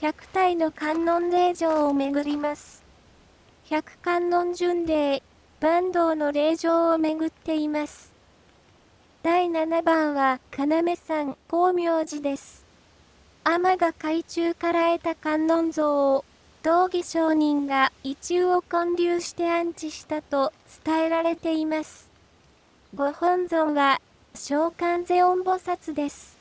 100体の観音霊場を巡ります。百観音巡礼、坂東の霊場を巡っています。第7番は、要山光明寺です。天が海中から得た観音像を、道義商人が一応を建立して安置したと伝えられています。ご本尊は、召喚世音菩薩です。